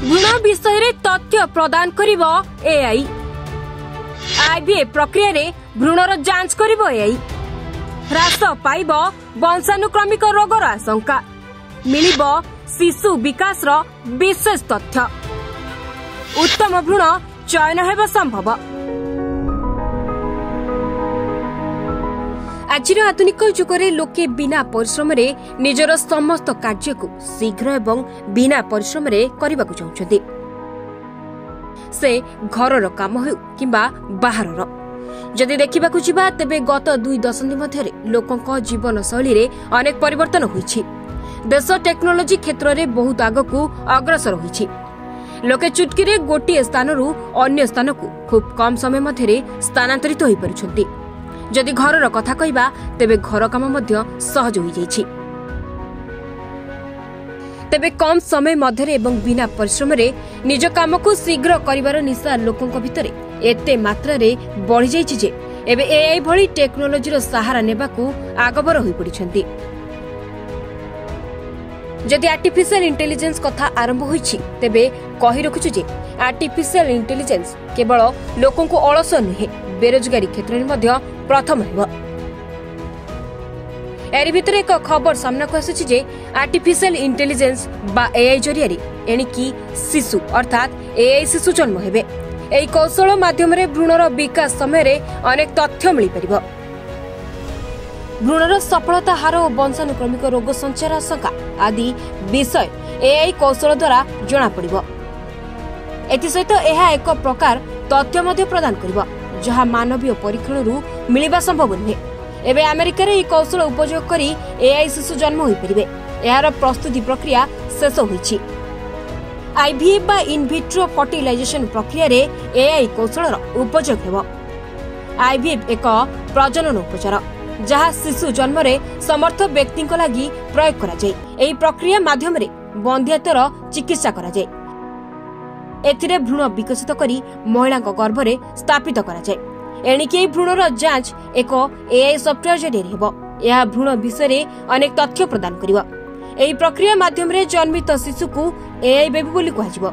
ଭ୍ରୂଣ ବିଷୟରେ ତଥ୍ୟ ପ୍ରଦାନ କରିବ ଏଆଇ ଆଇଭିଏଫ୍ ପ୍ରକ୍ରିୟାରେ ଭ୍ରୂଣର ଯାଞ୍ଚ କରିବ ଏଆଇ ହ୍ରାସ ପାଇବ ବଂଶାନୁକ୍ରମିକ ରୋଗର ଆଶଙ୍କା। ମିଳିବ ଶିଶୁ ବିକାଶର ବିଶେଷ ତଥ୍ୟ। ଉତ୍ତମ ଭ୍ରୂଣ ଚୟନ ହେବ ସମ୍ଭବ। ଆଜିର ଆଧୁନିକ ଯୁଗରେ ଲୋକେ ବିନା ପରିଶ୍ରମରେ ନିଜର ସମସ୍ତ କାର୍ଯ୍ୟକୁ ଶୀଘ୍ର ଏବଂ ବିନା ପରିଶ୍ରମରେ କରିବାକୁ ଚାହୁଁଛନ୍ତି। ସେ ଘରର କାମ ହେଉ କିମ୍ବା ବାହାରର। ଯଦି ଦେଖିବାକୁ ଯିବା ତେବେ ଗତ ଦୁଇ ଦଶନ୍ଧି ମଧ୍ୟରେ ଲୋକଙ୍କ ଜୀବନଶୈଳୀରେ ଅନେକ ପରିବର୍ତ୍ତନ ହୋଇଛି। ଦେଶ ଟେକ୍ନୋଲୋଜି କ୍ଷେତ୍ରରେ ବହୁତ ଆଗକୁ ଅଗ୍ରସର ହୋଇଛି। ଲୋକେ ଚୁଟକିରେ ଗୋଟିଏ ସ୍ଥାନରୁ ଅନ୍ୟ ସ୍ଥାନକୁ ଖୁବ୍ କମ୍ ସମୟ ମଧ୍ୟରେ ସ୍ଥାନାନ୍ତରିତ ହୋଇପାରୁଛନ୍ତି। ଯଦି ଘରର କଥା କହିବା ତେବେ ଘର କାମ ମଧ୍ୟ ସହଜ ହୋଇଯାଇଛି। ତେବେ କମ୍ ସମୟ ମଧ୍ୟରେ ଏବଂ ବିନା ପରିଶ୍ରମରେ ନିଜ କାମକୁ ଶୀଘ୍ର କରିବାର ନିଶା ଲୋକଙ୍କ ଭିତରେ ଏତେ ମାତ୍ରାରେ ବଢ଼ିଯାଇଛି ଯେ ଏବେ ଏଆଇ ଭଳି ଟେକ୍ନୋଲୋଜିର ସାହାରା ନେବାକୁ ଆଗଭର ହୋଇପଡ଼ିଛନ୍ତି। ଯଦି ଆର୍ଟିଫିସିଆଲ ଇଣ୍ଟେଲିଜେନ୍ସ କଥା ଆରମ୍ଭ ହୋଇଛି ତେବେ କହି ରଖୁଛୁ ଯେ ଆର୍ଟିଫିସିଆଲ ଇଣ୍ଟେଲିଜେନ୍ସ କେବଳ ଲୋକଙ୍କୁ ଅଳସ ନୁହେଁ ବେରୋଜଗାରୀ କ୍ଷେତ୍ରରେ ମଧ୍ୟ ପ୍ରଥମ ହେବ। ଏହାରି ଭିତରେ ଏକ ଖବର ସାମ୍ନାକୁ ଆସୁଛି ଯେ ଆର୍ଟିଫିସିଆଲ ଇଣ୍ଟେଲିଜେନ୍ସ ବା ଏଆଇ ଜରିଆରେ ଏଣିକି ଶିଶୁ ଅର୍ଥାତ୍ ଏଆଇ ଶିଶୁ ଜନ୍ମ ହେବେ। ଏହି କୌଶଳ ମାଧ୍ୟମରେ ଭ୍ରୂଣର ବିକାଶ ସମୟରେ ଅନେକ ତଥ୍ୟ ମିଳିପାରିବ। ଭ୍ରୂଣର ସଫଳତା ହାର ଓ ବଂଶାନୁକ୍ରମିକ ରୋଗ ସଞ୍ଚାର ଆଶଙ୍କା ଆଦି ବିଷୟ ଏଆଇ କୌଶଳ ଦ୍ୱାରା ଜଣାପଡ଼ିବ। ଏଥିସହିତ ଏହା ଏକ ପ୍ରକାର ତଥ୍ୟ ମଧ୍ୟ ପ୍ରଦାନ କରିବ। ଯାହା ମାନବୀୟ ପରୀକ୍ଷଣରୁ ମିଳିବା ସମ୍ଭବ ନୁହେଁ। ଏବେ ଆମେରିକାରେ ଏହି କୌଶଳ ଉପଯୋଗ କରି ଏଆଇ ଶିଶୁ ଜନ୍ମ ହୋଇପାରିବେ। ଏହାର ପ୍ରସ୍ତୁତି ପ୍ରକ୍ରିୟା ଶେଷ ହୋଇଛି। ଆଇଭିଏଫ୍ ବା ଇନ୍ଭିଟ୍ରୋ ଫର୍ଟିଲାଇଜେସନ ପ୍ରକ୍ରିୟାରେ ଏଆଇ କୌଶଳର ଉପଯୋଗ ହେବ। ଆଇଭିଏଫ୍ ଏକ ପ୍ରଜନନ ଉପଚାର ଯାହା ଶିଶୁ ଜନ୍ମରେ ସମର୍ଥ ବ୍ୟକ୍ତିଙ୍କ ଲାଗି ପ୍ରୟୋଗ କରାଯାଏ। ଏହି ପ୍ରକ୍ରିୟା ମାଧ୍ୟମରେ ବନ୍ଧ୍ୟାତ୍ୱର ଚିକିତ୍ସା କରାଯାଏ। ଏଥିରେ ଭ୍ରୂଣ ବିକଶିତ କରି ମହିଳାଙ୍କ ଗର୍ଭରେ ସ୍ଥାପିତ କରାଯାଏ। ଏଣିକି ଏହି ଭ୍ରୂଣର ଯାଞ୍ଚ ଏକ ଏଆଇ ସଫ୍ଟୱେୟାର ଜରିଆରେ ହେବ। ଏହା ଭ୍ରୂଣ ବିଷୟରେ ଅନେକ ତଥ୍ୟ ପ୍ରଦାନ କରିବ। ଏହି ପ୍ରକ୍ରିୟା ମାଧ୍ୟମରେ ଜନ୍ମିତ ଶିଶୁକୁ ଏଆଇ ବେବି ବୋଲି କୁହାଯିବ।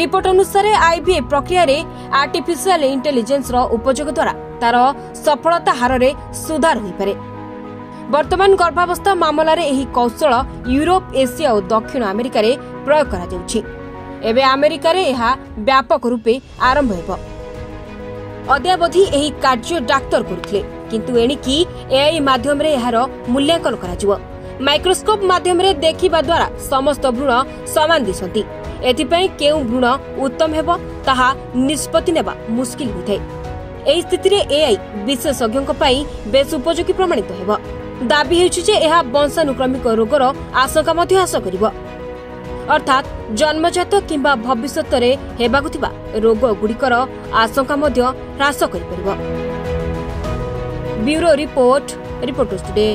ରିପୋର୍ଟ ଅନୁସାରେ ଆଇଭିଏଫ୍ ପ୍ରକ୍ରିୟାରେ ଆର୍ଟିଫିସିଆଲ ଇଣ୍ଟେଲିଜେନ୍ସର ଉପଯୋଗ ଦ୍ୱାରା ତାର ସଫଳତା ହାରରେ ସୁଧାର ହୋଇପାରେ। ବର୍ତ୍ତମାନ ଗର୍ଭାବସ୍ଥା ମାମଲାରେ ଏହି କୌଶଳ ୟୁରୋପ ଏସିଆ ଓ ଦକ୍ଷିଣ ଆମେରିକାରେ ପ୍ରୟୋଗ କରାଯାଉଛି। ଏବେ ଆମେରିକାରେ ଏହା ବ୍ୟାପକ ରୂପେ ଆରମ୍ଭ ହେବ। ଅଦ୍ୟାବଧି ଏହି କାର୍ଯ୍ୟ ଡାକ୍ତର କରୁଥିଲେ କିନ୍ତୁ ଏଣିକି ଏଆଇ ମାଧ୍ୟମରେ ଏହାର ମୂଲ୍ୟାଙ୍କନ କରାଯିବ। ମାଇକ୍ରୋସ୍କୋପ୍ ମାଧ୍ୟମରେ ଦେଖିବା ଦ୍ୱାରା ସମସ୍ତ ଭ୍ରୂଣ ସମାନ ଦିଶନ୍ତି। ଏଥିପାଇଁ କେଉଁ ଭ୍ରୂଣ ଉତ୍ତମ ହେବ ତାହା ନିଷ୍ପତ୍ତି ନେବା ମୁସ୍କିଲ ହୋଇଥାଏ। ଏହି ସ୍ଥିତିରେ ଏଆଇ ବିଶେଷଜ୍ଞଙ୍କ ପାଇଁ ବେଶ୍ ଉପଯୋଗୀ ପ୍ରମାଣିତ ହେବ। ଦାବି ହେଉଛି ଯେ ଏହା ବଂଶାନୁକ୍ରମିକ ରୋଗର ଆଶଙ୍କା ମଧ୍ୟ ହ୍ରାସ କରିବ। ଅର୍ଥାତ୍ ଜନ୍ମଜାତ କିମ୍ବା ଭବିଷ୍ୟତରେ ହେବାକୁ ଥିବା ରୋଗଗୁଡ଼ିକର ଆଶଙ୍କା ମଧ୍ୟ ହ୍ରାସ କରିପାରିବ। Bureau report reporters today.